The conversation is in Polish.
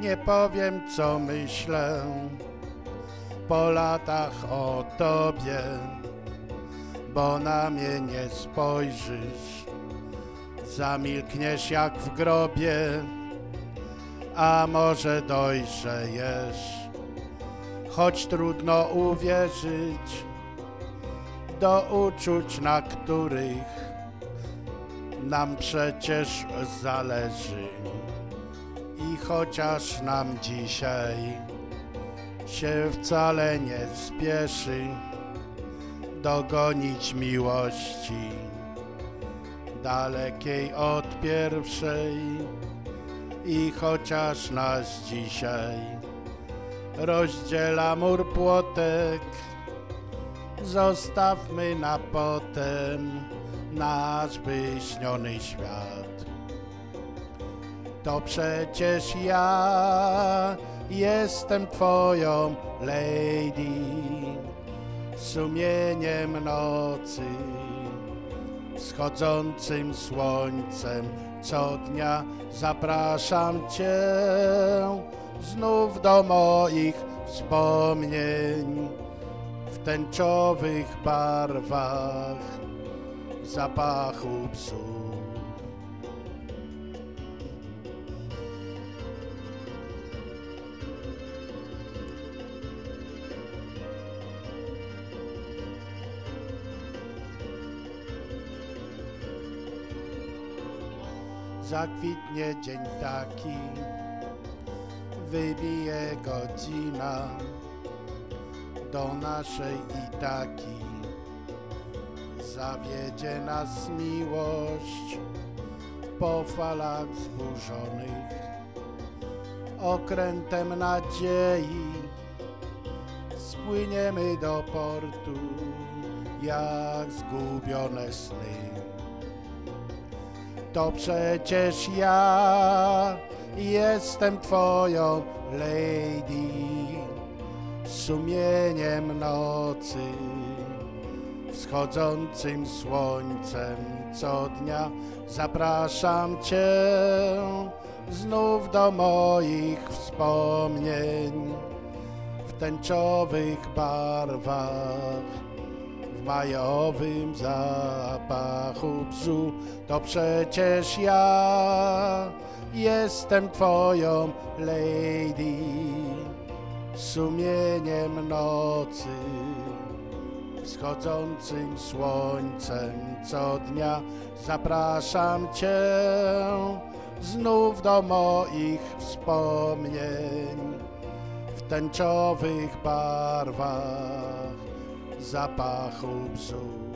nie powiem co myślę. Po latach o tobie, bo na mnie nie spojrzysz, zamilkniesz jak w grobie, a może dojrzejesz, choć trudno uwierzyć do uczuć, na których nam przecież zależy. I chociaż nam dzisiaj się wcale nie spieszy dogonić miłości dalekiej od pierwszej i chociaż nas dzisiaj rozdziela mur płotek, zostawmy na potem nasz wyśniony świat. To przecież ja jestem twoją lady, sumieniem nocy, wschodzącym słońcem co dnia zapraszam cię znów do moich wspomnień w tęczowych barwach zapachu psów. Zakwitnie dzień taki, wybije godzina do naszej Itaki. Zawiedzie nas miłość po falach zburzonych, okrętem nadziei spłyniemy do portu jak zgubione sny to przecież ja jestem twoją lady, sumieniem nocy, wschodzącym słońcem co dnia zapraszam cię znów do moich wspomnień w tęczowych barwach w majowym zapachu bzu, to przecież ja jestem twoją lady, sumieniem nocy, wschodzącym słońcem co dnia zapraszam cię znów do moich wspomnień w tęczowych barwach zapachu psów.